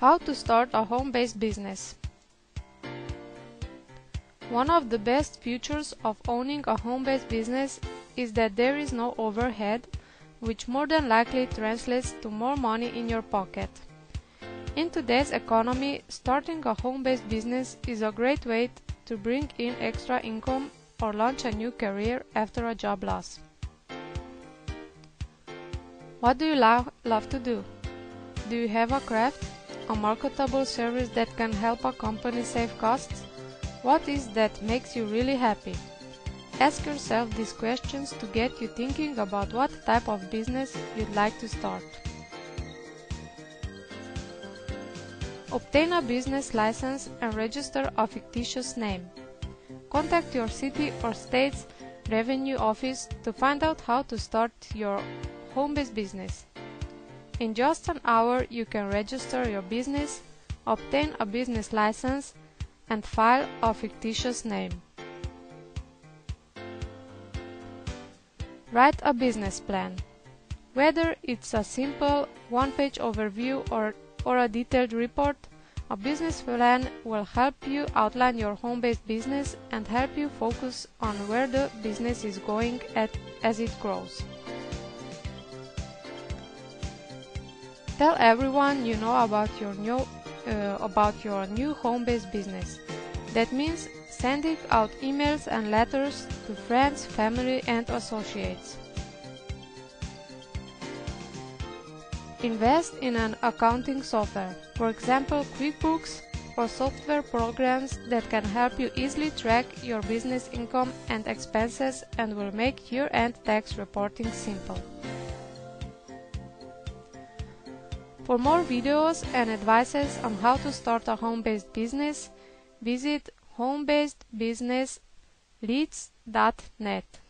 How to start a home-based business. One of the best features of owning a home-based business is that there is no overhead, which more than likely translates to more money in your pocket. In today's economy, starting a home-based business is a great way to bring in extra income or launch a new career after a job loss. What do you lo love to do? Do you have a craft? A marketable service that can help a company save costs? What is that makes you really happy? Ask yourself these questions to get you thinking about what type of business you'd like to start. Obtain a business license and register a fictitious name. Contact your city or state's revenue office to find out how to start your home-based business. In just an hour you can register your business, obtain a business license and file a fictitious name. Write a business plan. Whether it's a simple one-page overview or, or a detailed report, a business plan will help you outline your home-based business and help you focus on where the business is going at, as it grows. Tell everyone you know about your new uh, about your new home-based business. That means sending out emails and letters to friends, family and associates. Invest in an accounting software, for example QuickBooks or software programs that can help you easily track your business income and expenses and will make year-end tax reporting simple. For more videos and advices on how to start a home-based business, visit homebasedbusinessleads.net.